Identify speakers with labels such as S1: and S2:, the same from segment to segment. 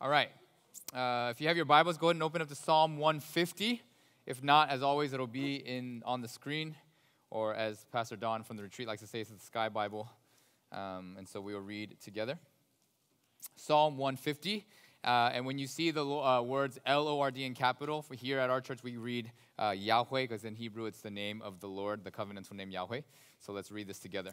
S1: All right. Uh, if you have your Bibles, go ahead and open up to Psalm 150. If not, as always, it'll be in on the screen, or as Pastor Don from the retreat likes to say, it's the Sky Bible. Um, and so we will read together. Psalm 150. Uh, and when you see the uh, words L O R D in capital, for here at our church we read uh, Yahweh, because in Hebrew it's the name of the Lord, the covenantal name Yahweh. So let's read this together.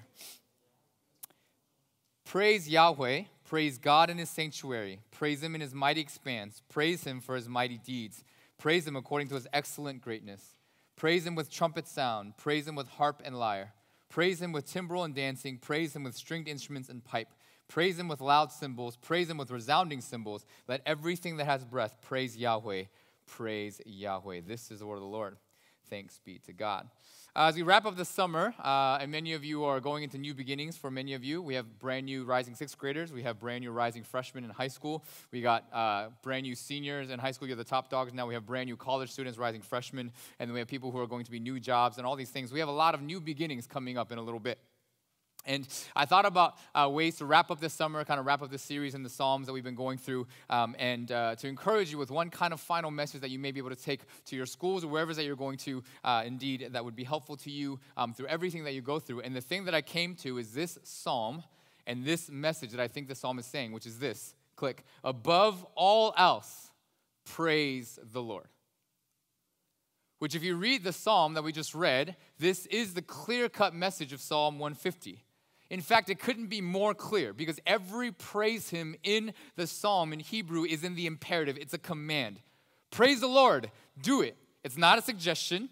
S1: Praise Yahweh, praise God in his sanctuary, praise him in his mighty expanse, praise him for his mighty deeds, praise him according to his excellent greatness. Praise him with trumpet sound, praise him with harp and lyre, praise him with timbrel and dancing, praise him with stringed instruments and pipe, praise him with loud cymbals, praise him with resounding cymbals. Let everything that has breath praise Yahweh, praise Yahweh. This is the word of the Lord. Thanks be to God. Uh, as we wrap up the summer, uh, and many of you are going into new beginnings for many of you, we have brand new rising sixth graders. We have brand new rising freshmen in high school. We got uh, brand new seniors in high school. You're the top dogs now. We have brand new college students, rising freshmen. And then we have people who are going to be new jobs and all these things. We have a lot of new beginnings coming up in a little bit. And I thought about uh, ways to wrap up this summer, kind of wrap up this series in the Psalms that we've been going through, um, and uh, to encourage you with one kind of final message that you may be able to take to your schools or wherever that you're going to, uh, indeed, that would be helpful to you um, through everything that you go through. And the thing that I came to is this psalm and this message that I think the psalm is saying, which is this click, above all else, praise the Lord. Which, if you read the psalm that we just read, this is the clear cut message of Psalm 150. In fact, it couldn't be more clear because every praise him in the psalm in Hebrew is in the imperative, it's a command. Praise the Lord, do it. It's not a suggestion,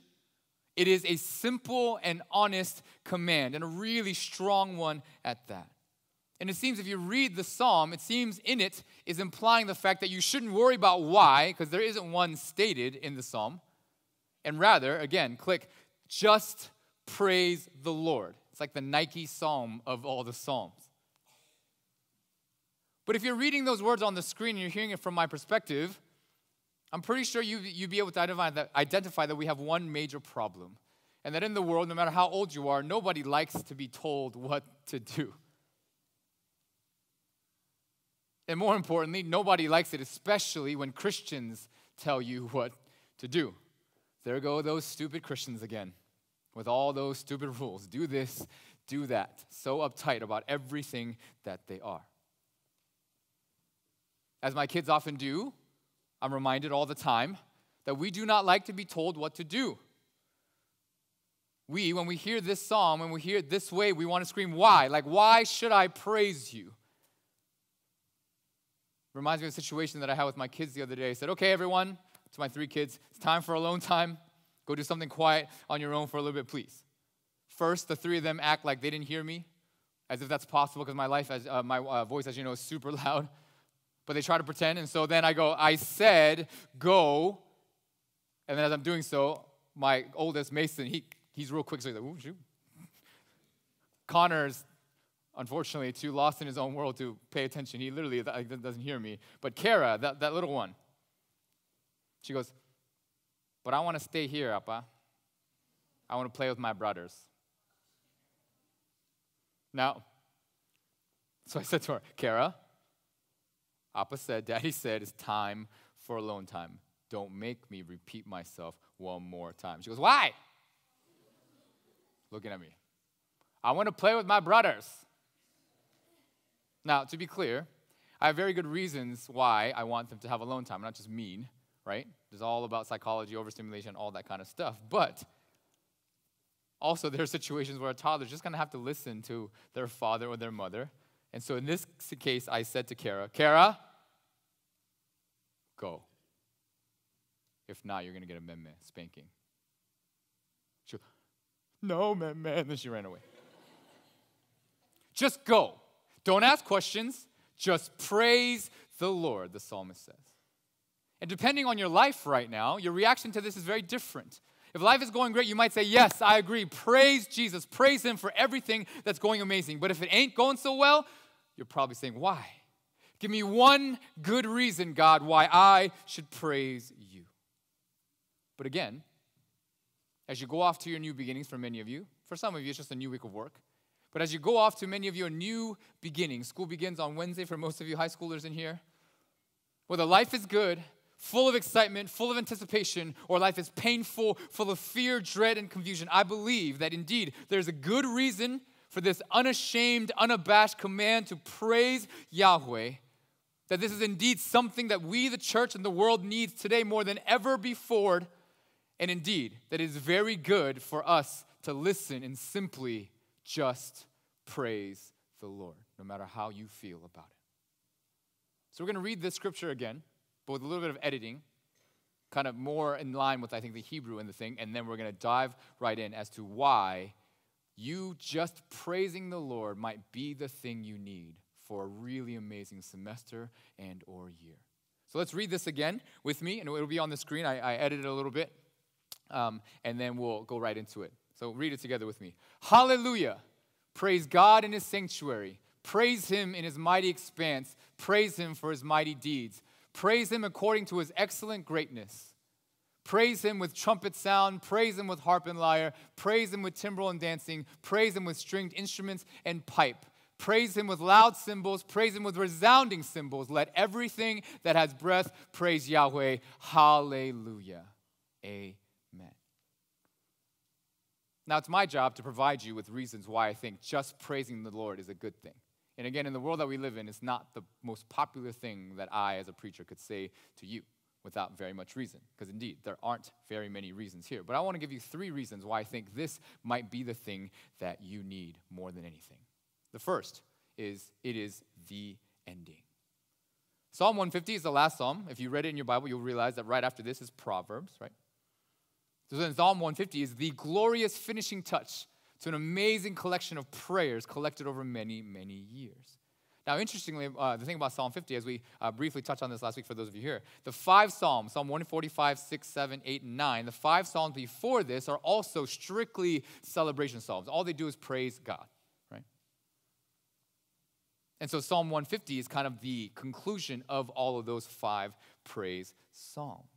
S1: it is a simple and honest command, and a really strong one at that. And it seems if you read the psalm, it seems in it is implying the fact that you shouldn't worry about why, because there isn't one stated in the psalm. And rather, again, click, just praise the Lord. It's like the Nike psalm of all the psalms. But if you're reading those words on the screen and you're hearing it from my perspective, I'm pretty sure you, you'd be able to identify that, identify that we have one major problem. And that in the world, no matter how old you are, nobody likes to be told what to do. And more importantly, nobody likes it, especially when Christians tell you what to do. There go those stupid Christians again with all those stupid rules do this, do that, so uptight about everything that they are. As my kids often do, I'm reminded all the time that we do not like to be told what to do. We, when we hear this psalm, when we hear it this way, we want to scream, Why? Like, why should I praise you? Reminds me of a situation that I had with my kids the other day. I said, Okay, everyone, to my three kids, it's time for alone time. Go do something quiet on your own for a little bit, please. First, the three of them act like they didn't hear me, as if that's possible because my life, as, uh, my uh, voice, as you know, is super loud. But they try to pretend, and so then I go, I said, go. And then as I'm doing so, my oldest, Mason, he, he's real quick, so he's like, ooh, shoot. Connor's unfortunately too lost in his own world to pay attention. He literally doesn't hear me. But Kara, that, that little one, she goes, but I want to stay here, Appa. I want to play with my brothers. Now, so I said to her, Kara, Appa said, Daddy said, it's time for alone time. Don't make me repeat myself one more time. She goes, Why? Looking at me. I want to play with my brothers. Now, to be clear, I have very good reasons why I want them to have alone time. I'm not just mean, right? It's all about psychology, overstimulation, all that kind of stuff. But also, there are situations where a toddler's just going to have to listen to their father or their mother. And so in this case, I said to Kara, Kara, go. If not, you're going to get a meme spanking. She no, meme. And then she ran away. just go. Don't ask questions. Just praise the Lord, the psalmist says. And depending on your life right now, your reaction to this is very different. If life is going great, you might say, Yes, I agree. Praise Jesus. Praise Him for everything that's going amazing. But if it ain't going so well, you're probably saying, Why? Give me one good reason, God, why I should praise you. But again, as you go off to your new beginnings for many of you, for some of you, it's just a new week of work. But as you go off to many of your new beginnings, school begins on Wednesday for most of you high schoolers in here. Whether life is good, full of excitement, full of anticipation, or life is painful, full of fear, dread, and confusion, I believe that indeed there's a good reason for this unashamed, unabashed command to praise Yahweh. That this is indeed something that we, the church, and the world needs today more than ever before. And indeed, that it is very good for us to listen and simply just praise the Lord, no matter how you feel about it. So we're going to read this scripture again, but with a little bit of editing, kind of more in line with, I think, the Hebrew in the thing, and then we're going to dive right in as to why you just praising the Lord might be the thing you need for a really amazing semester and or year. So let's read this again with me, and it'll be on the screen. I, I edited a little bit, um, and then we'll go right into it. So read it together with me. Hallelujah. Praise God in his sanctuary. Praise him in his mighty expanse. Praise him for his mighty deeds. Praise him according to his excellent greatness. Praise him with trumpet sound. Praise him with harp and lyre. Praise him with timbrel and dancing. Praise him with stringed instruments and pipe. Praise him with loud cymbals. Praise him with resounding cymbals. Let everything that has breath praise Yahweh. Hallelujah. Amen. Now, it's my job to provide you with reasons why I think just praising the Lord is a good thing. And again, in the world that we live in, it's not the most popular thing that I, as a preacher, could say to you without very much reason. Because indeed, there aren't very many reasons here. But I want to give you three reasons why I think this might be the thing that you need more than anything. The first is it is the ending. Psalm 150 is the last psalm. If you read it in your Bible, you'll realize that right after this is Proverbs, right? So then Psalm 150 is the glorious finishing touch to an amazing collection of prayers collected over many, many years. Now, interestingly, uh, the thing about Psalm 50, as we uh, briefly touched on this last week for those of you here, the five Psalms, Psalm 145, 6, 7, 8, and 9, the five Psalms before this are also strictly celebration Psalms. All they do is praise God, right? And so Psalm 150 is kind of the conclusion of all of those five praise Psalms.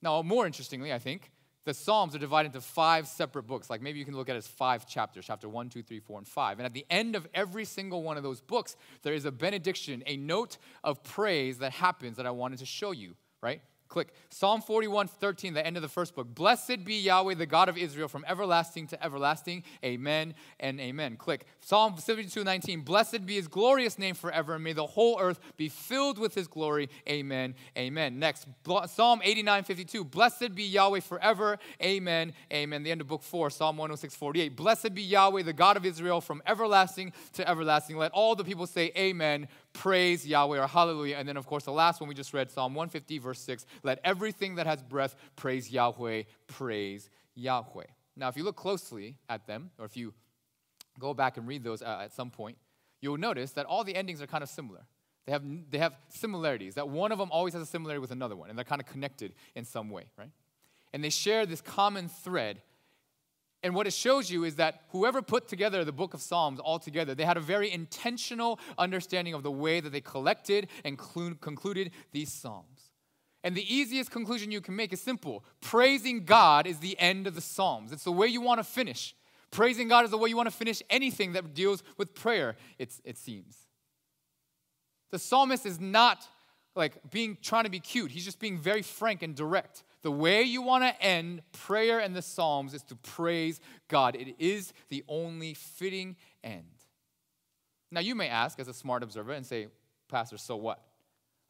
S1: Now, more interestingly, I think, the Psalms are divided into five separate books. Like maybe you can look at it as five chapters chapter one, two, three, four, and five. And at the end of every single one of those books, there is a benediction, a note of praise that happens that I wanted to show you, right? Click. Psalm 41, 13, the end of the first book. Blessed be Yahweh, the God of Israel, from everlasting to everlasting. Amen and amen. Click. Psalm 72, 19. Blessed be his glorious name forever, and may the whole earth be filled with his glory. Amen. Amen. Next, Psalm 89, 52. Blessed be Yahweh forever. Amen. Amen. The end of book 4, Psalm 106, 48. Blessed be Yahweh, the God of Israel, from everlasting to everlasting. Let all the people say, Amen praise Yahweh or hallelujah. And then, of course, the last one we just read, Psalm 150, verse 6 let everything that has breath praise Yahweh, praise Yahweh. Now, if you look closely at them, or if you go back and read those uh, at some point, you'll notice that all the endings are kind of similar. They have, they have similarities, that one of them always has a similarity with another one, and they're kind of connected in some way, right? And they share this common thread and what it shows you is that whoever put together the book of Psalms all together, they had a very intentional understanding of the way that they collected and concluded these Psalms. And the easiest conclusion you can make is simple praising God is the end of the Psalms. It's the way you want to finish. Praising God is the way you want to finish anything that deals with prayer, it's, it seems. The psalmist is not like being trying to be cute, he's just being very frank and direct. The way you want to end prayer and the Psalms is to praise God. It is the only fitting end. Now, you may ask, as a smart observer, and say, Pastor, so what?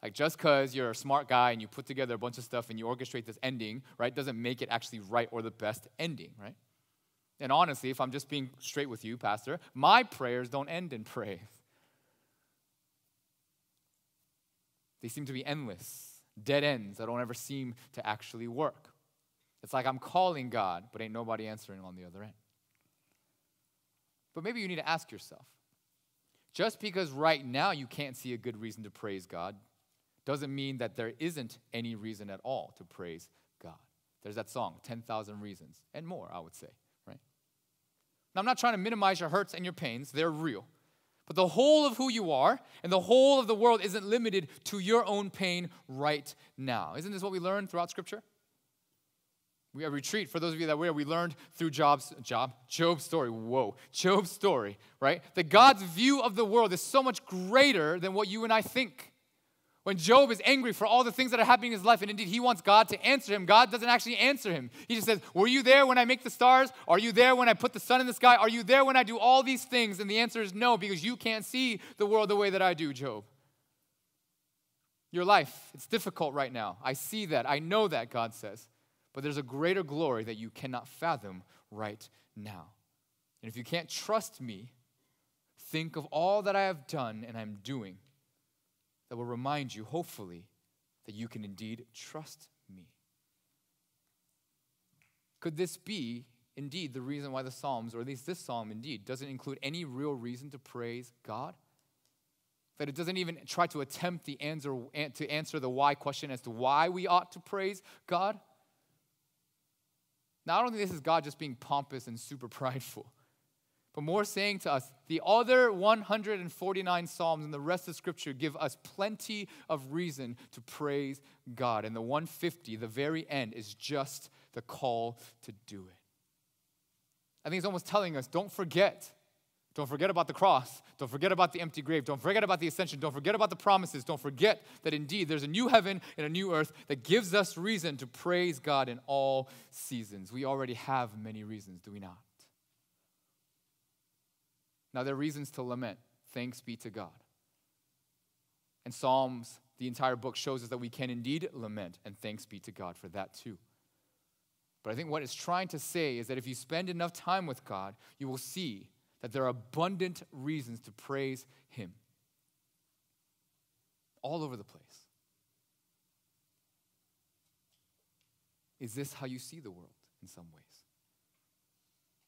S1: Like, just because you're a smart guy and you put together a bunch of stuff and you orchestrate this ending, right, doesn't make it actually right or the best ending, right? And honestly, if I'm just being straight with you, Pastor, my prayers don't end in praise. They seem to be endless dead ends that don't ever seem to actually work. It's like I'm calling God, but ain't nobody answering on the other end. But maybe you need to ask yourself just because right now you can't see a good reason to praise God doesn't mean that there isn't any reason at all to praise God. There's that song, 10,000 Reasons, and more, I would say, right? Now, I'm not trying to minimize your hurts and your pains, they're real. But the whole of who you are and the whole of the world isn't limited to your own pain right now. Isn't this what we learned throughout Scripture? We have retreat. For those of you that were, we learned through Job's Job, Job's story. Whoa, Job's story, right? That God's view of the world is so much greater than what you and I think. When Job is angry for all the things that are happening in his life, and indeed he wants God to answer him, God doesn't actually answer him. He just says, Were you there when I make the stars? Are you there when I put the sun in the sky? Are you there when I do all these things? And the answer is no, because you can't see the world the way that I do, Job. Your life, it's difficult right now. I see that. I know that, God says. But there's a greater glory that you cannot fathom right now. And if you can't trust me, think of all that I have done and I'm doing that will remind you, hopefully, that you can indeed trust me. Could this be indeed the reason why the Psalms, or at least this psalm indeed, doesn't include any real reason to praise God? That it doesn't even try to attempt the answer, to answer the why question as to why we ought to praise God? Now, I don't think this is God just being pompous and super prideful but more saying to us, the other 149 Psalms and the rest of Scripture give us plenty of reason to praise God. And the 150, the very end, is just the call to do it. I think it's almost telling us don't forget. Don't forget about the cross. Don't forget about the empty grave. Don't forget about the ascension. Don't forget about the promises. Don't forget that indeed there's a new heaven and a new earth that gives us reason to praise God in all seasons. We already have many reasons, do we not? Now, there are reasons to lament. Thanks be to God. And Psalms, the entire book shows us that we can indeed lament, and thanks be to God for that too. But I think what it's trying to say is that if you spend enough time with God, you will see that there are abundant reasons to praise Him all over the place. Is this how you see the world in some ways?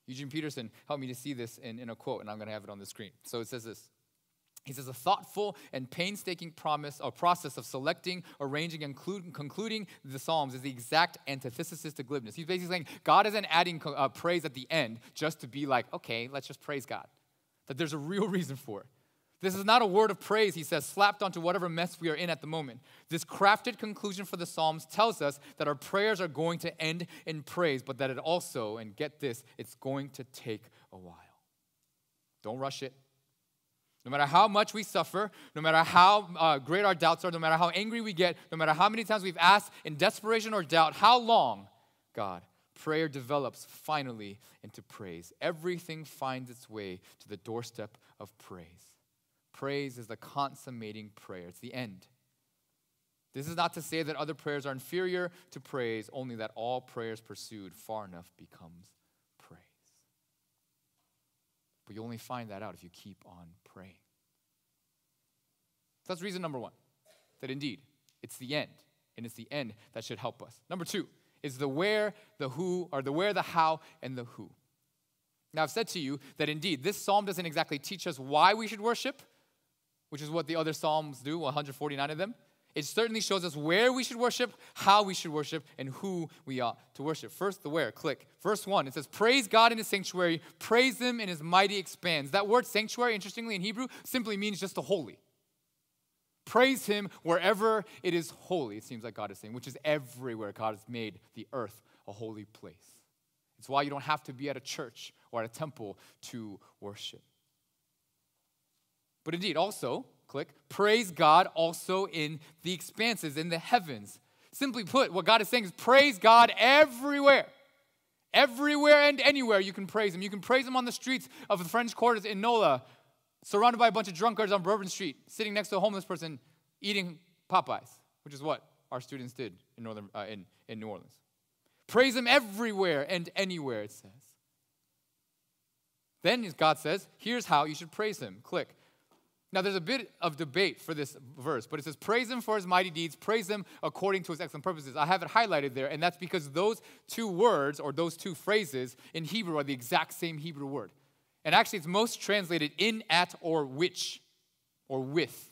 S1: Eugene Peterson helped me to see this in, in a quote, and I'm going to have it on the screen. So it says this. He says, a thoughtful and painstaking promise or process of selecting, arranging, and concluding the Psalms is the exact antithesis to glibness. He's basically saying God isn't adding uh, praise at the end just to be like, okay, let's just praise God. That there's a real reason for it. This is not a word of praise, he says, slapped onto whatever mess we are in at the moment. This crafted conclusion for the Psalms tells us that our prayers are going to end in praise, but that it also, and get this, it's going to take a while. Don't rush it. No matter how much we suffer, no matter how uh, great our doubts are, no matter how angry we get, no matter how many times we've asked in desperation or doubt, how long, God, prayer develops finally into praise. Everything finds its way to the doorstep of praise. Praise is the consummating prayer, it's the end. This is not to say that other prayers are inferior to praise, only that all prayers pursued far enough becomes praise. But you only find that out if you keep on praying. So that's reason number one that indeed it's the end, and it's the end that should help us. Number two is the where, the who, or the where, the how, and the who. Now, I've said to you that indeed this psalm doesn't exactly teach us why we should worship, which is what the other Psalms do, 149 of them. It certainly shows us where we should worship, how we should worship, and who we ought to worship. First, the where. Click. Verse 1, it says, Praise God in his sanctuary, praise him in his mighty expanse. That word sanctuary, interestingly, in Hebrew, simply means just the holy. Praise him wherever it is holy, it seems like God is saying, which is everywhere God has made the earth a holy place. It's why you don't have to be at a church or at a temple to worship. But indeed, also, click, praise God also in the expanses, in the heavens. Simply put, what God is saying is praise God everywhere. Everywhere and anywhere you can praise Him. You can praise Him on the streets of the French quarters in Nola, surrounded by a bunch of drunkards on Bourbon Street, sitting next to a homeless person eating Popeyes, which is what our students did in, Northern, uh, in, in New Orleans. Praise Him everywhere and anywhere, it says. Then God says, here's how you should praise Him. Click. Now, there's a bit of debate for this verse, but it says, Praise him for his mighty deeds, praise him according to his excellent purposes. I have it highlighted there, and that's because those two words or those two phrases in Hebrew are the exact same Hebrew word. And actually, it's most translated in, at, or which, or with.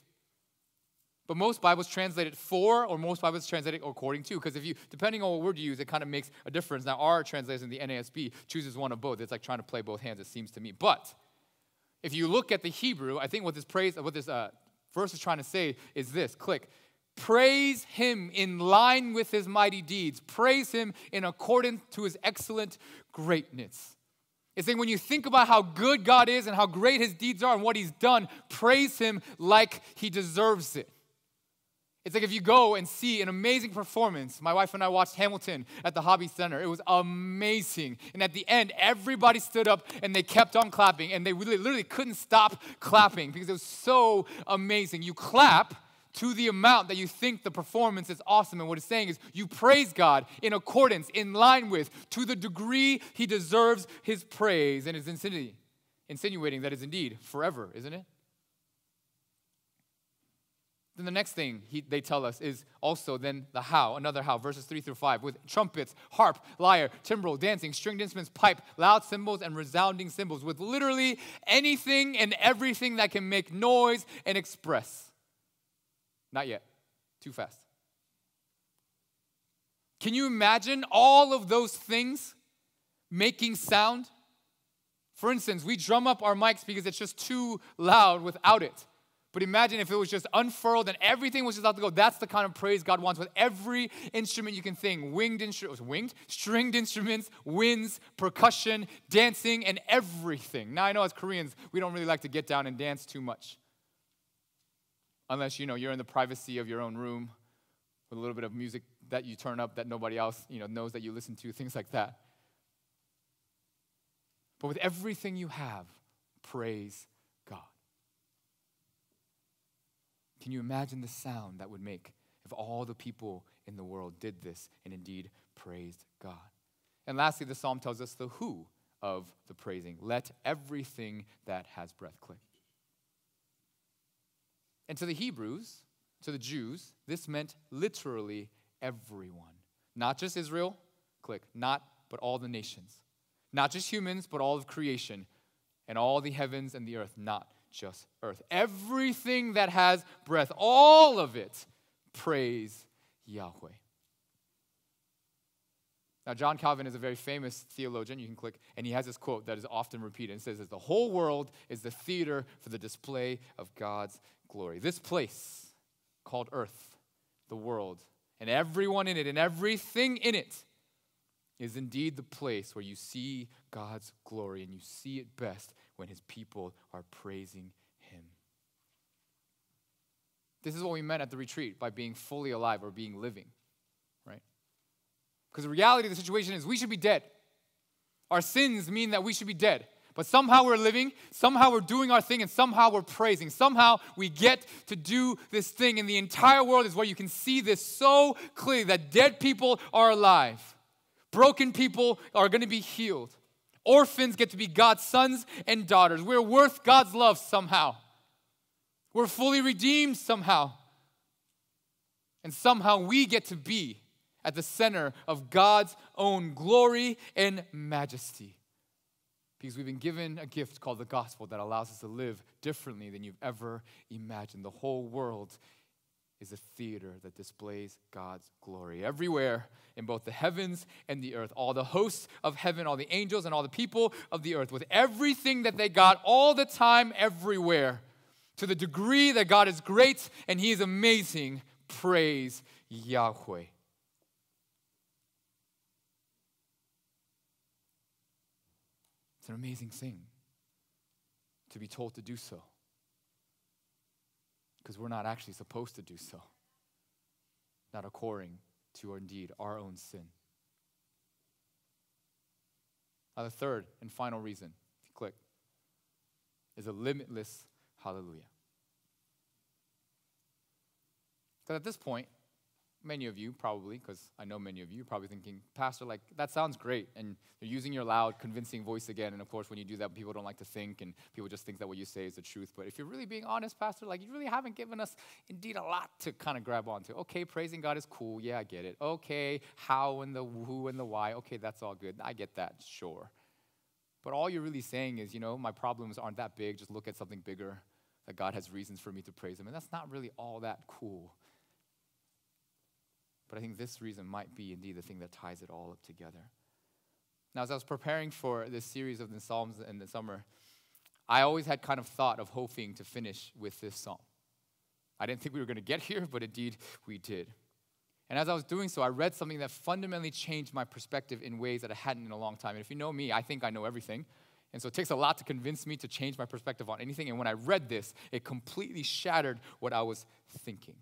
S1: But most Bibles translate it for, or most Bibles translate it according to, because if you, depending on what word you use, it kind of makes a difference. Now, our translation, the NASB, chooses one of both. It's like trying to play both hands, it seems to me. But if you look at the Hebrew, I think what this praise, what this uh, verse is trying to say is this click. Praise him in line with his mighty deeds. Praise him in accordance to his excellent greatness. It's saying when you think about how good God is and how great his deeds are and what he's done, praise him like he deserves it. It's like if you go and see an amazing performance. My wife and I watched Hamilton at the Hobby Center. It was amazing. And at the end, everybody stood up and they kept on clapping. And they really, literally couldn't stop clapping because it was so amazing. You clap to the amount that you think the performance is awesome. And what it's saying is you praise God in accordance, in line with, to the degree he deserves his praise. And it's insinuating that is indeed forever, isn't it? Then the next thing he, they tell us is also then the how, another how, verses 3 through 5, with trumpets, harp, lyre, timbrel, dancing, stringed instruments, pipe, loud cymbals, and resounding cymbals, with literally anything and everything that can make noise and express. Not yet. Too fast. Can you imagine all of those things making sound? For instance, we drum up our mics because it's just too loud without it. But imagine if it was just unfurled and everything was just out to go. That's the kind of praise God wants with every instrument you can think winged instruments, winged, stringed instruments, winds, percussion, dancing, and everything. Now I know as Koreans, we don't really like to get down and dance too much. Unless you know you're in the privacy of your own room with a little bit of music that you turn up that nobody else you know knows that you listen to, things like that. But with everything you have, praise Can you imagine the sound that would make if all the people in the world did this and indeed praised God? And lastly, the psalm tells us the who of the praising. Let everything that has breath click. And to the Hebrews, to the Jews, this meant literally everyone. Not just Israel, click, not but all the nations. Not just humans, but all of creation and all the heavens and the earth, not just earth. Everything that has breath, all of it, praise Yahweh. Now, John Calvin is a very famous theologian. You can click, and he has this quote that is often repeated. It says that the whole world is the theater for the display of God's glory. This place called earth, the world, and everyone in it, and everything in it, is indeed the place where you see God's glory, and you see it best when his people are praising him. This is what we meant at the retreat by being fully alive or being living, right? Because the reality of the situation is we should be dead. Our sins mean that we should be dead. But somehow we're living, somehow we're doing our thing, and somehow we're praising. Somehow we get to do this thing, and the entire world is where you can see this so clearly that dead people are alive, broken people are going to be healed. Orphans get to be God's sons and daughters. We're worth God's love somehow. We're fully redeemed somehow. And somehow we get to be at the center of God's own glory and majesty. Because we've been given a gift called the gospel that allows us to live differently than you've ever imagined. The whole world is a theater that displays God's glory. Everywhere in both the heavens and the earth, all the hosts of heaven, all the angels, and all the people of the earth, with everything that they got all the time, everywhere, to the degree that God is great and He is amazing, praise Yahweh. It's an amazing thing to be told to do so because we're not actually supposed to do so, not according to, or indeed, our own sin. Now, the third and final reason, if you click, is a limitless hallelujah. Because at this point, many of you probably, because I know many of you, probably thinking, Pastor, like, that sounds great. And you're using your loud, convincing voice again. And of course, when you do that, people don't like to think, and people just think that what you say is the truth. But if you're really being honest, Pastor, like, you really haven't given us indeed a lot to kind of grab onto. Okay, praising God is cool. Yeah, I get it. Okay, how and the who and the why. Okay, that's all good. I get that, sure. But all you're really saying is, you know, my problems aren't that big. Just look at something bigger that God has reasons for me to praise Him. And that's not really all that cool. But I think this reason might be indeed the thing that ties it all up together. Now, as I was preparing for this series of the Psalms in the summer, I always had kind of thought of hoping to finish with this psalm. I didn't think we were going to get here, but indeed we did. And as I was doing so, I read something that fundamentally changed my perspective in ways that I hadn't in a long time. And if you know me, I think I know everything. And so it takes a lot to convince me to change my perspective on anything. And when I read this, it completely shattered what I was thinking.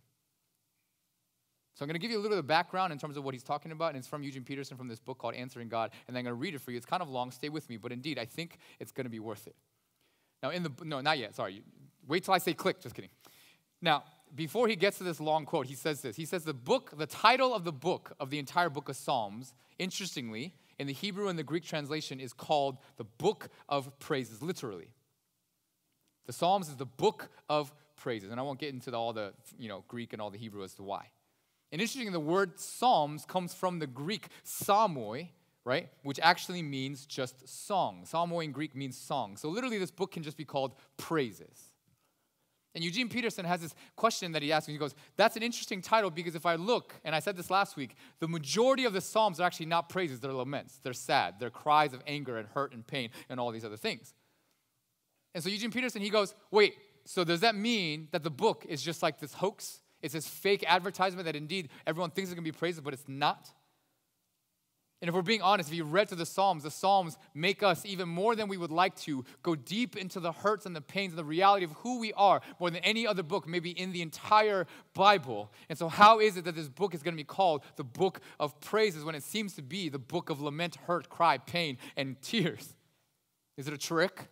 S1: So I'm going to give you a little bit of background in terms of what he's talking about, and it's from Eugene Peterson from this book called Answering God, and I'm going to read it for you. It's kind of long, stay with me, but indeed, I think it's going to be worth it. Now, in the, no, not yet, sorry. Wait till I say click, just kidding. Now, before he gets to this long quote, he says this. He says, The book, the title of the book, of the entire book of Psalms, interestingly, in the Hebrew and the Greek translation, is called the Book of Praises, literally. The Psalms is the book of praises. And I won't get into the, all the you know, Greek and all the Hebrew as to why. And interesting, the word Psalms comes from the Greek psalmoi, right? Which actually means just song. Psalmoi in Greek means song. So literally, this book can just be called praises. And Eugene Peterson has this question that he asks, and he goes, That's an interesting title because if I look, and I said this last week, the majority of the Psalms are actually not praises, they're laments. They're sad. They're cries of anger and hurt and pain and all these other things. And so Eugene Peterson, he goes, Wait, so does that mean that the book is just like this hoax? It's this fake advertisement that indeed everyone thinks it's gonna be praises, but it's not? And if we're being honest, if you read through the Psalms, the Psalms make us, even more than we would like to, go deep into the hurts and the pains and the reality of who we are more than any other book, maybe in the entire Bible. And so, how is it that this book is going to be called the book of praises when it seems to be the book of lament, hurt, cry, pain, and tears? Is it a trick?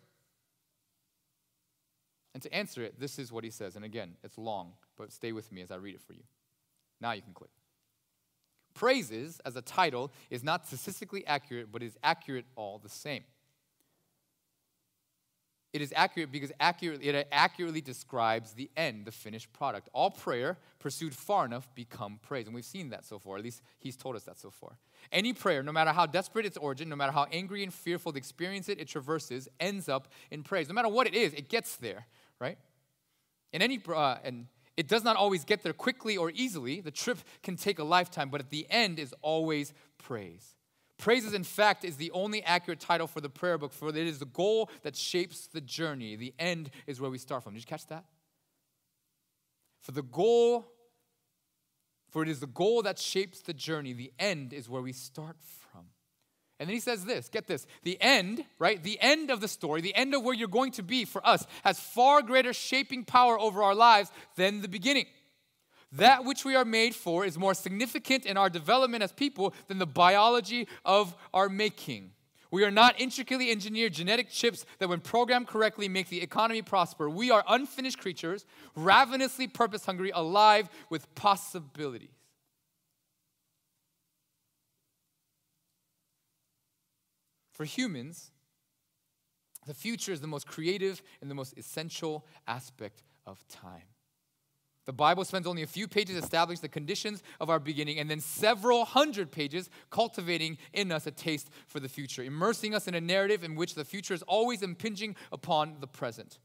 S1: And to answer it, this is what he says. And again, it's long, but stay with me as I read it for you. Now you can click. Praises, as a title, is not statistically accurate, but is accurate all the same. It is accurate because accurately, it accurately describes the end, the finished product. All prayer pursued far enough become praise. And we've seen that so far. At least he's told us that so far. Any prayer, no matter how desperate its origin, no matter how angry and fearful the experience it, it traverses, ends up in praise. No matter what it is, it gets there, right? And any uh, and it does not always get there quickly or easily. The trip can take a lifetime, but at the end is always praise. Praises, in fact, is the only accurate title for the prayer book, for it is the goal that shapes the journey. The end is where we start from. Did you catch that? For the goal, for it is the goal that shapes the journey. The end is where we start from. And then he says this get this. The end, right? The end of the story, the end of where you're going to be for us, has far greater shaping power over our lives than the beginning. That which we are made for is more significant in our development as people than the biology of our making. We are not intricately engineered genetic chips that, when programmed correctly, make the economy prosper. We are unfinished creatures, ravenously purpose hungry, alive with possibilities. For humans, the future is the most creative and the most essential aspect of time. The Bible spends only a few pages establishing the conditions of our beginning and then several hundred pages cultivating in us a taste for the future, immersing us in a narrative in which the future is always impinging upon the present.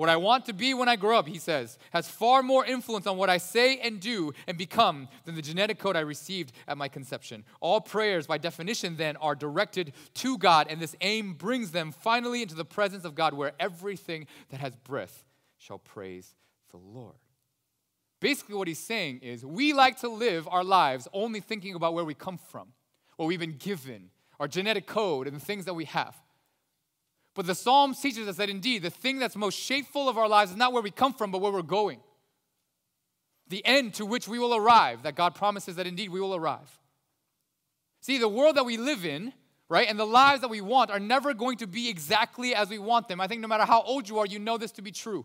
S1: What I want to be when I grow up, he says, has far more influence on what I say and do and become than the genetic code I received at my conception. All prayers, by definition, then, are directed to God, and this aim brings them finally into the presence of God, where everything that has breath shall praise the Lord. Basically, what he's saying is we like to live our lives only thinking about where we come from, what we've been given, our genetic code, and the things that we have. But the Psalms teaches us that indeed the thing that's most shapeful of our lives is not where we come from, but where we're going. The end to which we will arrive, that God promises that indeed we will arrive. See, the world that we live in, right, and the lives that we want are never going to be exactly as we want them. I think no matter how old you are, you know this to be true.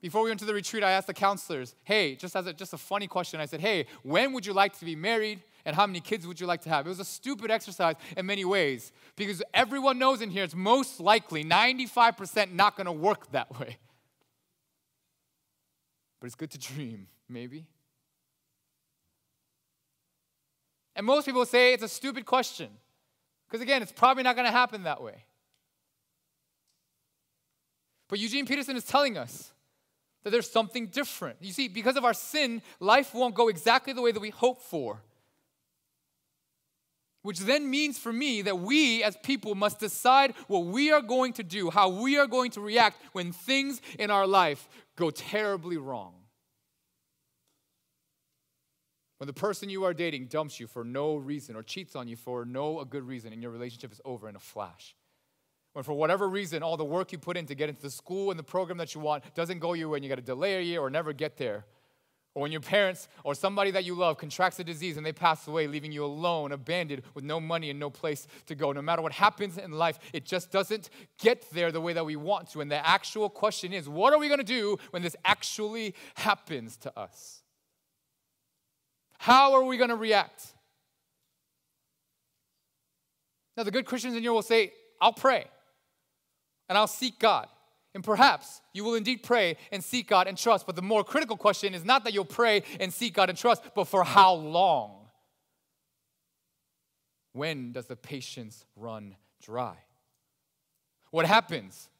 S1: Before we went to the retreat, I asked the counselors, hey, just as a, just a funny question, I said, hey, when would you like to be married? And how many kids would you like to have? It was a stupid exercise in many ways because everyone knows in here it's most likely 95% not going to work that way. But it's good to dream, maybe. And most people say it's a stupid question because, again, it's probably not going to happen that way. But Eugene Peterson is telling us that there's something different. You see, because of our sin, life won't go exactly the way that we hope for. Which then means for me that we as people must decide what we are going to do, how we are going to react when things in our life go terribly wrong. When the person you are dating dumps you for no reason or cheats on you for no good reason and your relationship is over in a flash. When for whatever reason, all the work you put in to get into the school and the program that you want doesn't go your way and you got to delay a year or never get there. Or when your parents or somebody that you love contracts a disease and they pass away, leaving you alone, abandoned, with no money and no place to go. No matter what happens in life, it just doesn't get there the way that we want to. And the actual question is what are we going to do when this actually happens to us? How are we going to react? Now, the good Christians in here will say, I'll pray and I'll seek God. And perhaps you will indeed pray and seek God and trust. But the more critical question is not that you'll pray and seek God and trust, but for how long? When does the patience run dry? What happens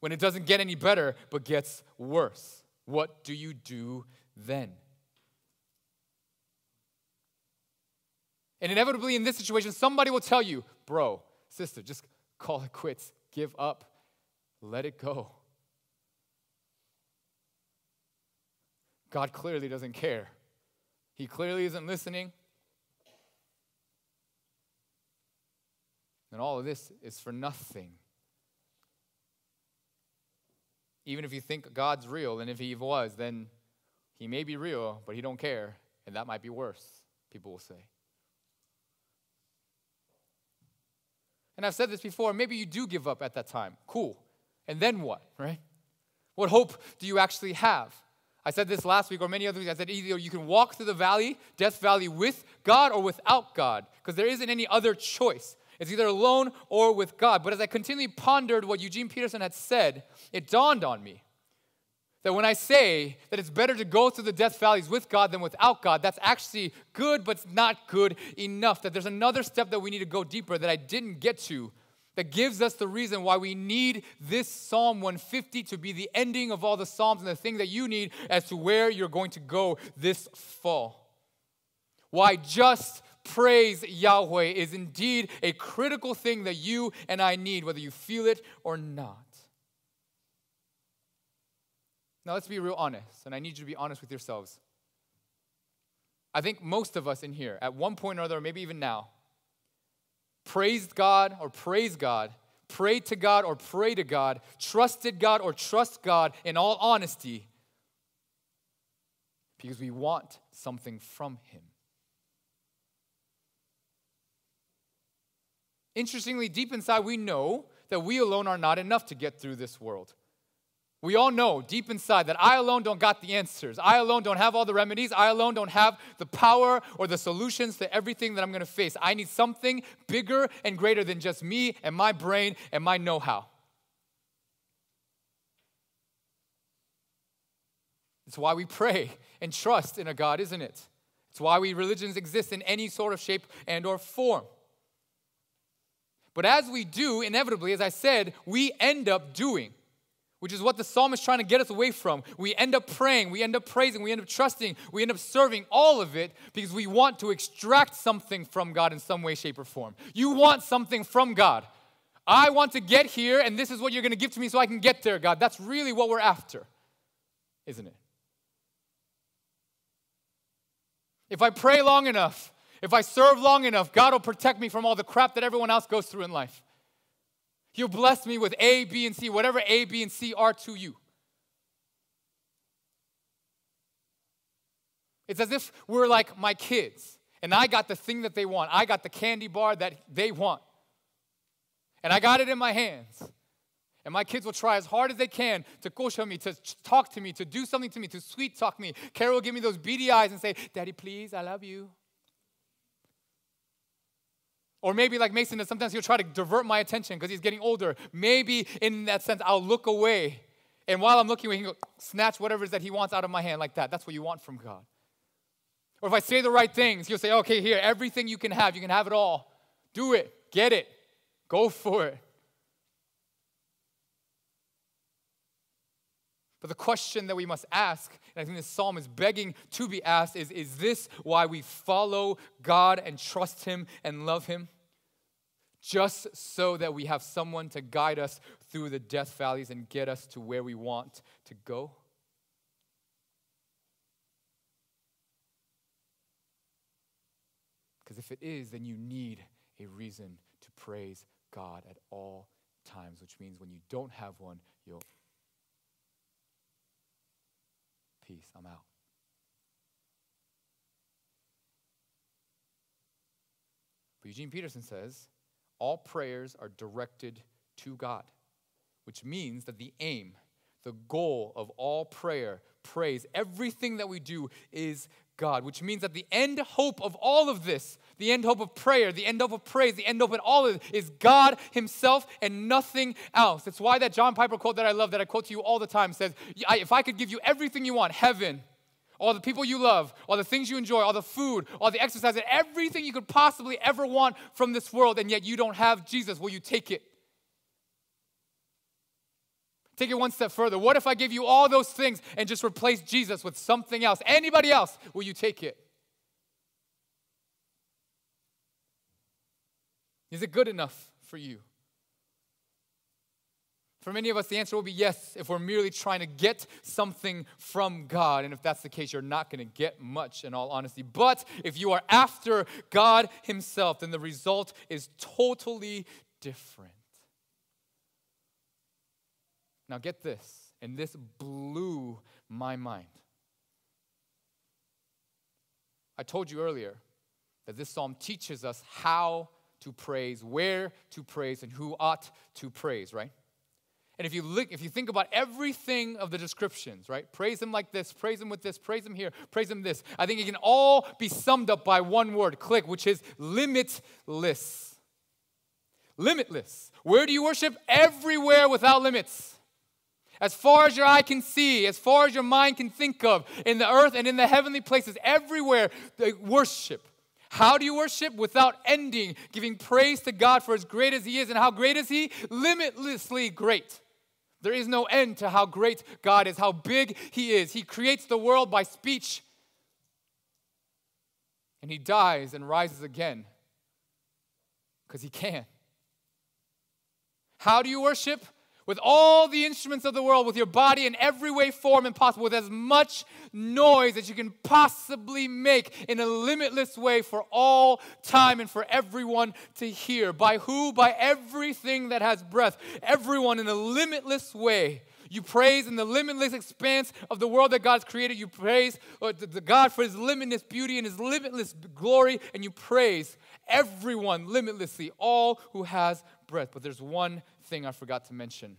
S1: when it doesn't get any better but gets worse? What do you do then? And inevitably, in this situation, somebody will tell you, bro, sister, just call it quits, give up, let it go. God clearly doesn't care. He clearly isn't listening. And all of this is for nothing. Even if you think God's real, and if he was, then he may be real, but he don't care, and that might be worse, people will say. And I've said this before, maybe you do give up at that time. Cool. And then what, right? What hope do you actually have? I said this last week or many other weeks. I said either you can walk through the valley, death valley, with God or without God, because there isn't any other choice. It's either alone or with God. But as I continually pondered what Eugene Peterson had said, it dawned on me that when I say that it's better to go through the death valleys with God than without God, that's actually good, but it's not good enough. That there's another step that we need to go deeper that I didn't get to that gives us the reason why we need this Psalm 150 to be the ending of all the Psalms and the thing that you need as to where you're going to go this fall. Why just praise Yahweh is indeed a critical thing that you and I need, whether you feel it or not. Now, let's be real honest, and I need you to be honest with yourselves. I think most of us in here, at one point or other, maybe even now, praised God or praise God, prayed to God or pray to God, trusted God or trust God in all honesty because we want something from Him. Interestingly, deep inside, we know that we alone are not enough to get through this world. We all know deep inside that I alone don't got the answers. I alone don't have all the remedies. I alone don't have the power or the solutions to everything that I'm going to face. I need something bigger and greater than just me and my brain and my know how. It's why we pray and trust in a God, isn't it? It's why we religions exist in any sort of shape and or form. But as we do, inevitably, as I said, we end up doing which is what the psalm is trying to get us away from. We end up praying, we end up praising, we end up trusting, we end up serving all of it because we want to extract something from God in some way, shape, or form. You want something from God. I want to get here, and this is what you're going to give to me so I can get there, God. That's really what we're after, isn't it? If I pray long enough, if I serve long enough, God will protect me from all the crap that everyone else goes through in life. He'll bless me with A, B, and C, whatever A, B, and C are to you. It's as if we're like my kids, and I got the thing that they want. I got the candy bar that they want. And I got it in my hands. And my kids will try as hard as they can to kosher me, to talk to me, to do something to me, to sweet talk me. Carol will give me those beady eyes and say, Daddy, please, I love you. Or maybe, like Mason does, sometimes he'll try to divert my attention because he's getting older. Maybe in that sense, I'll look away. And while I'm looking away, he can go snatch whatever it is that he wants out of my hand like that. That's what you want from God. Or if I say the right things, he'll say, okay, here, everything you can have, you can have it all. Do it, get it, go for it. But the question that we must ask, and I think this psalm is begging to be asked, is Is this why we follow God and trust Him and love Him? Just so that we have someone to guide us through the death valleys and get us to where we want to go? Because if it is, then you need a reason to praise God at all times, which means when you don't have one, you'll. Peace, I'm out. But Eugene Peterson says all prayers are directed to God, which means that the aim, the goal of all prayer, praise, everything that we do is God, which means that the end hope of all of this, the end hope of prayer, the end hope of praise, the end hope in all of it is God Himself and nothing else. It's why that John Piper quote that I love, that I quote to you all the time, says, If I could give you everything you want, heaven, all the people you love, all the things you enjoy, all the food, all the exercise, and everything you could possibly ever want from this world, and yet you don't have Jesus, will you take it? Take it one step further. What if I give you all those things and just replace Jesus with something else? Anybody else, will you take it? Is it good enough for you? For many of us, the answer will be yes if we're merely trying to get something from God. And if that's the case, you're not going to get much in all honesty. But if you are after God Himself, then the result is totally different. Now, get this, and this blew my mind. I told you earlier that this psalm teaches us how to praise, where to praise, and who ought to praise, right? And if you look, if you think about everything of the descriptions, right? Praise him like this, praise him with this, praise him here, praise him this. I think it can all be summed up by one word, click, which is limitless. Limitless. Where do you worship? Everywhere without limits as far as your eye can see, as far as your mind can think of, in the earth and in the heavenly places, everywhere, they worship. How do you worship? Without ending, giving praise to God for as great as He is. And how great is He? Limitlessly great. There is no end to how great God is, how big He is. He creates the world by speech, and He dies and rises again because He can. How do you worship? With all the instruments of the world, with your body in every way, form, and possible, with as much noise as you can possibly make in a limitless way for all time and for everyone to hear. By who? By everything that has breath. Everyone in a limitless way. You praise in the limitless expanse of the world that God's created. You praise uh, the God for his limitless beauty and his limitless glory, and you praise everyone limitlessly, all who has breath. But there's one thing I forgot to mention.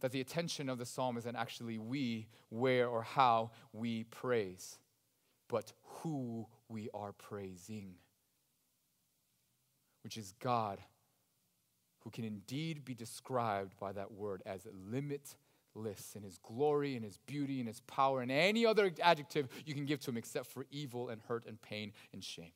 S1: That the attention of the psalm isn't actually we, where, or how we praise, but who we are praising, which is God, who can indeed be described by that word as limitless in his glory in his beauty in his power and any other adjective you can give to him except for evil and hurt and pain and shame.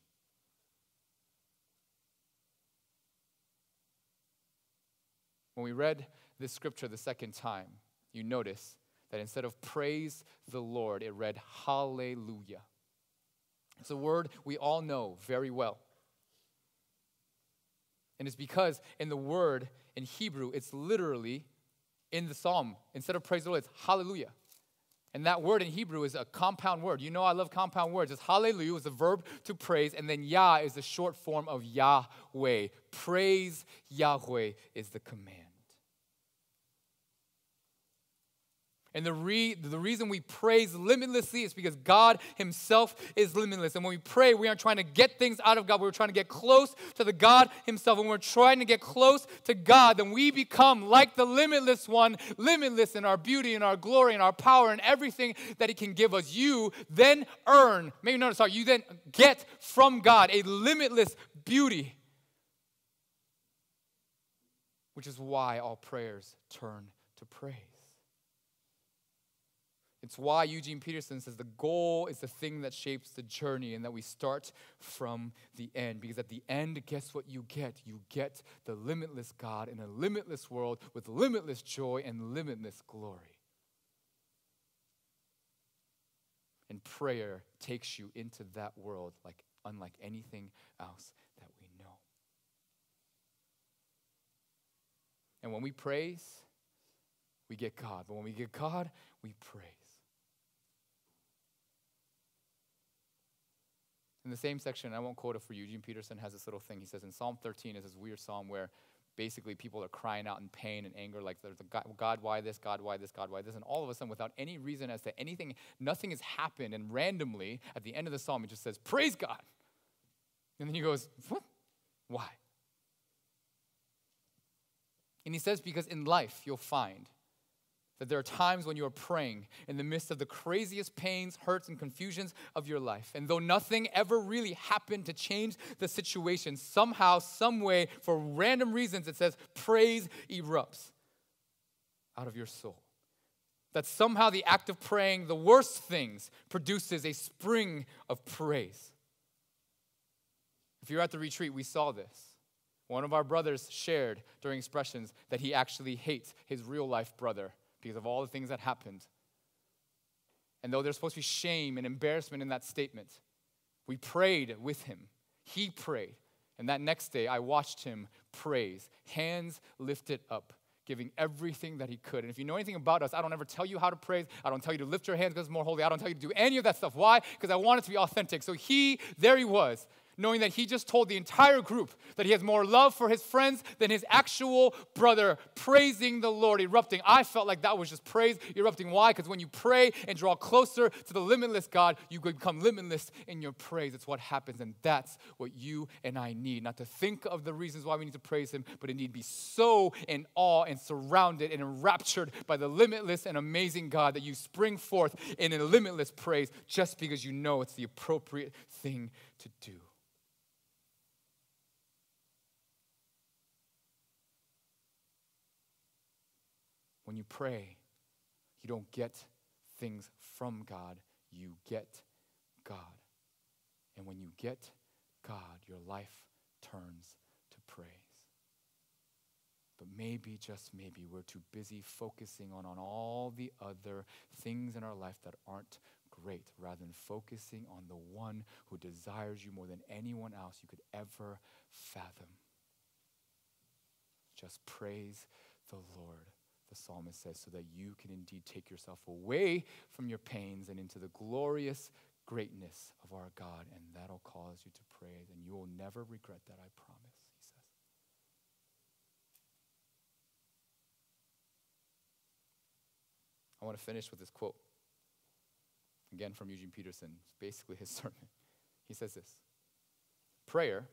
S1: When we read this scripture the second time, you notice that instead of praise the Lord, it read hallelujah. It's a word we all know very well. And it's because in the word in Hebrew, it's literally in the psalm. Instead of praise the Lord, it's hallelujah. And that word in Hebrew is a compound word. You know I love compound words. It's hallelujah is the verb to praise, and then Yah is the short form of Yahweh. Praise Yahweh is the command. And the, re- the reason we praise limitlessly is because God Himself is limitless. And when we pray, we aren't trying to get things out of God. We're trying to get close to the God Himself. When we're trying to get close to God, then we become like the limitless one, limitless in our beauty and our glory and our power and everything that He can give us. You then earn, maybe notice how you then get from God a limitless beauty, which is why all prayers turn to praise. It's why Eugene Peterson says the goal is the thing that shapes the journey and that we start from the end. Because at the end, guess what you get? You get the limitless God in a limitless world with limitless joy and limitless glory. And prayer takes you into that world like unlike anything else that we know. And when we praise, we get God. But when we get God, we praise. In the same section, I won't quote it for Eugene Peterson has this little thing. He says in Psalm 13 is this weird psalm where basically people are crying out in pain and anger, like there's a God, God, why this, God, why this, God, why this, and all of a sudden, without any reason as to anything, nothing has happened, and randomly at the end of the psalm, it just says, "Praise God," and then he goes, "What? Why?" And he says, because in life you'll find that there are times when you are praying in the midst of the craziest pains, hurts, and confusions of your life. And though nothing ever really happened to change the situation, somehow, some way, for random reasons, it says praise erupts out of your soul. That somehow the act of praying the worst things produces a spring of praise. If you're at the retreat, we saw this. One of our brothers shared during expressions that he actually hates his real life brother because of all the things that happened. And though there's supposed to be shame and embarrassment in that statement, we prayed with him. He prayed. And that next day, I watched him praise, hands lifted up, giving everything that he could. And if you know anything about us, I don't ever tell you how to praise. I don't tell you to lift your hands because it's more holy. I don't tell you to do any of that stuff. Why? Because I want it to be authentic. So he, there he was, knowing that he just told the entire group that he has more love for his friends than his actual brother, praising the Lord, erupting. I felt like that was just praise erupting. Why? Because when you pray and draw closer to the limitless God, you become limitless in your praise. It's what happens, and that's what you and I need. Not to think of the reasons why we need to praise him, but indeed be so in awe and surrounded and enraptured by the limitless and amazing God that you spring forth in a limitless praise just because you know it's the appropriate thing to do. When you pray, you don't get things from God, you get God. And when you get God, your life turns to praise. But maybe, just maybe, we're too busy focusing on, on all the other things in our life that aren't great, rather than focusing on the one who desires you more than anyone else you could ever fathom. Just praise the Lord the psalmist says, so that you can indeed take yourself away from your pains and into the glorious greatness of our God, and that'll cause you to praise, and you will never regret that, I promise, he says. I want to finish with this quote, again from Eugene Peterson. It's basically his sermon. He says this Prayer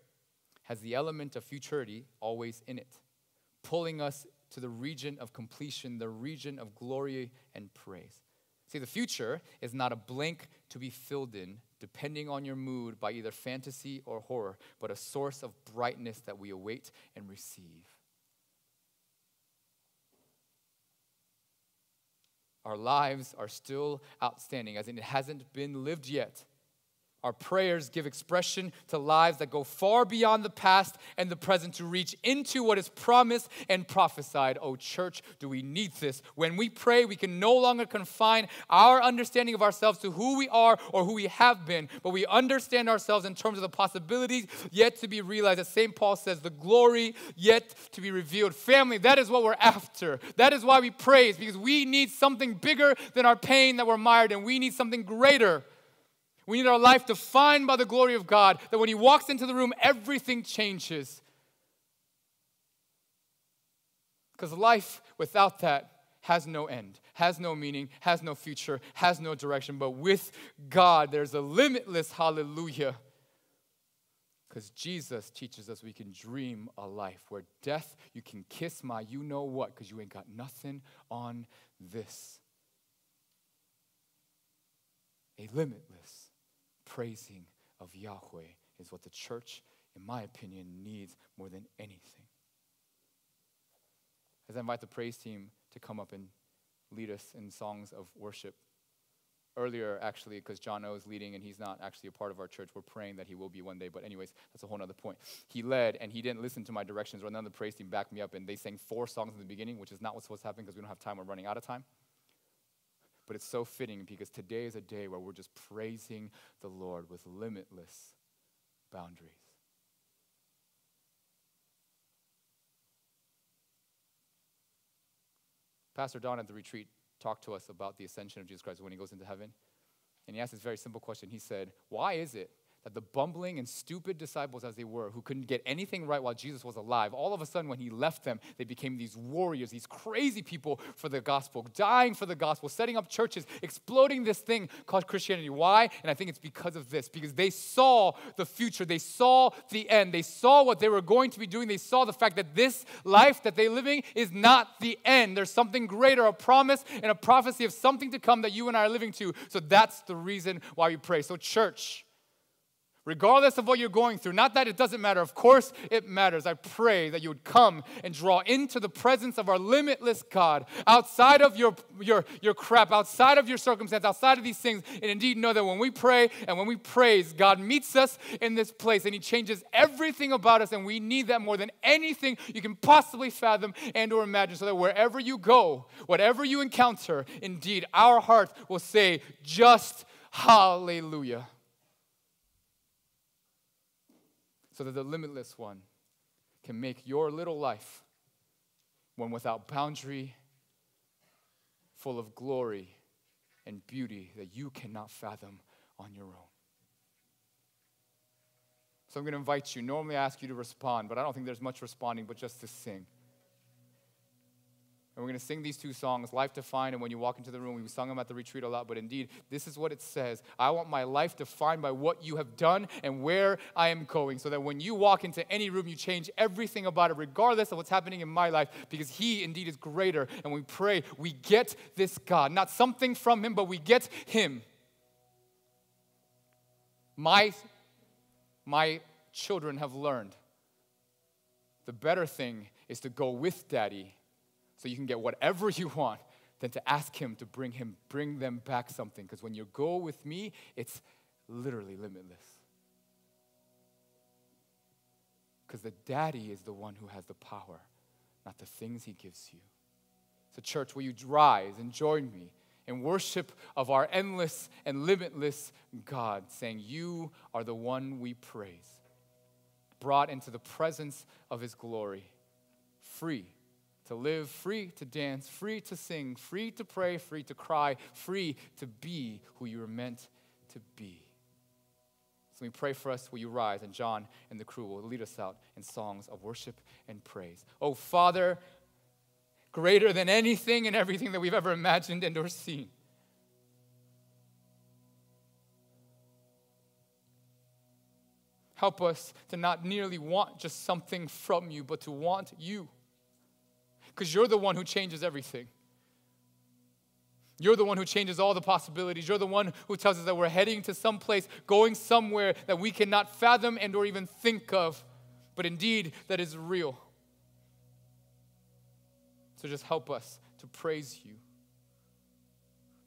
S1: has the element of futurity always in it, pulling us to the region of completion, the region of glory and praise. See, the future is not a blank to be filled in, depending on your mood, by either fantasy or horror, but a source of brightness that we await and receive. Our lives are still outstanding, as in it hasn't been lived yet. Our prayers give expression to lives that go far beyond the past and the present to reach into what is promised and prophesied. Oh, church, do we need this? When we pray, we can no longer confine our understanding of ourselves to who we are or who we have been, but we understand ourselves in terms of the possibilities yet to be realized. As St. Paul says, the glory yet to be revealed. Family, that is what we're after. That is why we praise, because we need something bigger than our pain that we're mired in. We need something greater we need our life defined by the glory of God, that when He walks into the room, everything changes. Because life without that has no end, has no meaning, has no future, has no direction. But with God, there's a limitless hallelujah. Because Jesus teaches us we can dream a life where death, you can kiss my you know what, because you ain't got nothing on this. A limitless praising of Yahweh is what the church, in my opinion, needs more than anything. As I invite the praise team to come up and lead us in songs of worship. Earlier, actually, because John O is leading and he's not actually a part of our church, we're praying that he will be one day. But, anyways, that's a whole other point. He led and he didn't listen to my directions, or none of the praise team backed me up, and they sang four songs in the beginning, which is not what's supposed to happen because we don't have time, we're running out of time. But it's so fitting because today is a day where we're just praising the Lord with limitless boundaries. Pastor Don at the retreat talked to us about the ascension of Jesus Christ when he goes into heaven. And he asked this very simple question. He said, Why is it the bumbling and stupid disciples as they were, who couldn't get anything right while Jesus was alive, all of a sudden when he left them, they became these warriors, these crazy people for the gospel, dying for the gospel, setting up churches, exploding this thing called Christianity. Why? And I think it's because of this, because they saw the future, they saw the end, they saw what they were going to be doing, they saw the fact that this life that they're living is not the end. There's something greater, a promise and a prophecy of something to come that you and I are living to. So that's the reason why we pray. So, church, regardless of what you're going through. Not that it doesn't matter, of course it matters. I pray that you would come and draw into the presence of our limitless God outside of your, your, your crap, outside of your circumstance, outside of these things, and indeed know that when we pray and when we praise, God meets us in this place and He changes everything about us, and we need that more than anything you can possibly fathom and or imagine, so that wherever you go, whatever you encounter, indeed our heart will say, just hallelujah. So that the limitless one can make your little life one without boundary, full of glory and beauty that you cannot fathom on your own. So I'm going to invite you. Normally, I ask you to respond, but I don't think there's much responding, but just to sing. And we're going to sing these two songs, Life Defined and When You Walk Into the Room. We sung them at the retreat a lot, but indeed, this is what it says. I want my life defined by what you have done and where I am going, so that when you walk into any room, you change everything about it, regardless of what's happening in my life, because He indeed is greater. And we pray, we get this God, not something from Him, but we get Him. My, my children have learned the better thing is to go with daddy so you can get whatever you want than to ask him to bring him bring them back something. Because when you go with me it's literally limitless. Because the daddy is the one who has the power not the things he gives you. So church will you rise and join me in worship of our endless and limitless god saying you are the one we praise brought into the presence of his glory free to live, free to dance, free to sing, free to pray, free to cry, free to be who you were meant to be. So we pray for us. Will you rise? And John and the crew will lead us out in songs of worship and praise. Oh, Father, greater than anything and everything that we've ever imagined and or seen. Help us to not merely want just something from you, but to want you because you're the one who changes everything. You're the one who changes all the possibilities. You're the one who tells us that we're heading to some place, going somewhere that we cannot fathom and or even think of, but indeed that is real. So just help us to praise you.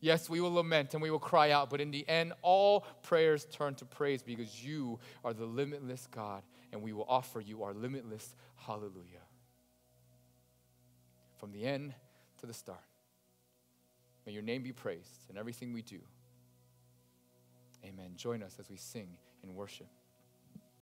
S1: Yes, we will lament and we will cry out, but in the end, all prayers turn to praise because you are the limitless God, and we will offer you our limitless hallelujah from the end to the start. May your name be praised in everything we do. Amen. Join us as we sing in worship.